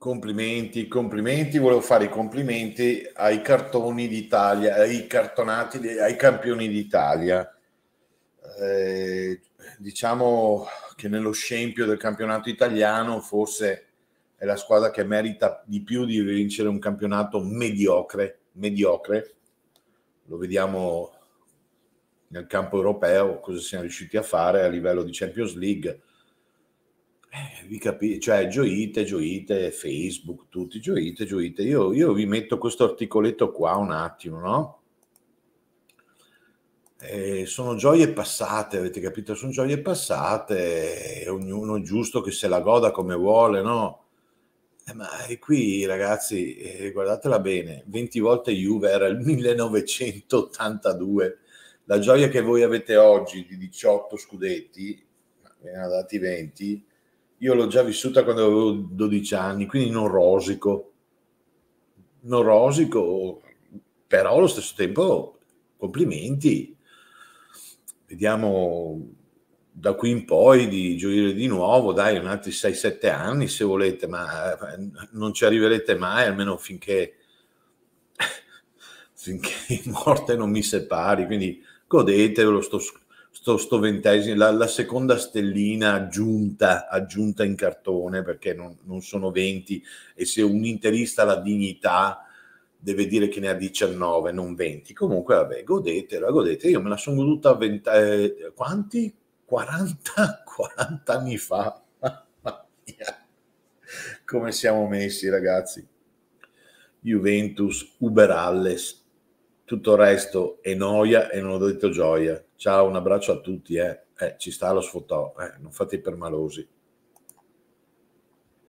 Complimenti, complimenti, volevo fare i complimenti ai cartoni d'Italia, ai cartonati, ai campioni d'Italia. Eh, diciamo che nello scempio del campionato italiano forse è la squadra che merita di più di vincere un campionato mediocre, mediocre. Lo vediamo nel campo europeo, cosa siamo riusciti a fare a livello di Champions League eh, vi capite, cioè gioite, gioite, Facebook, tutti gioite, gioite. Io, io vi metto questo articoletto qua un attimo, no? Eh, sono gioie passate, avete capito? Sono gioie passate, ognuno è giusto che se la goda come vuole, no? Eh, ma qui ragazzi, eh, guardatela bene, 20 volte Juve era il 1982, la gioia che voi avete oggi di 18 scudetti, ne ha dati 20, io l'ho già vissuta quando avevo 12 anni, quindi non rosico, non rosico, però allo stesso tempo complimenti. Vediamo da qui in poi di gioire di nuovo, dai, un altri 6-7 anni se volete, ma eh, non ci arriverete mai, almeno finché, finché morte non mi separi, quindi godetevelo sto, sto, sto ventesimo, la, la, seconda stellina aggiunta, aggiunta in cartone perché non, non, sono 20 e se un interista ha la dignità deve dire che ne ha 19, non 20. Comunque, vabbè, godetela, godete. Io me la sono goduta a 20, eh, quanti? 40, 40 anni fa. Come siamo messi, ragazzi? Juventus, Uberalles, tutto il resto è noia e non ho detto gioia. Ciao, un abbraccio a tutti, eh. Eh, ci sta lo sfotò, eh, non fate i permalosi.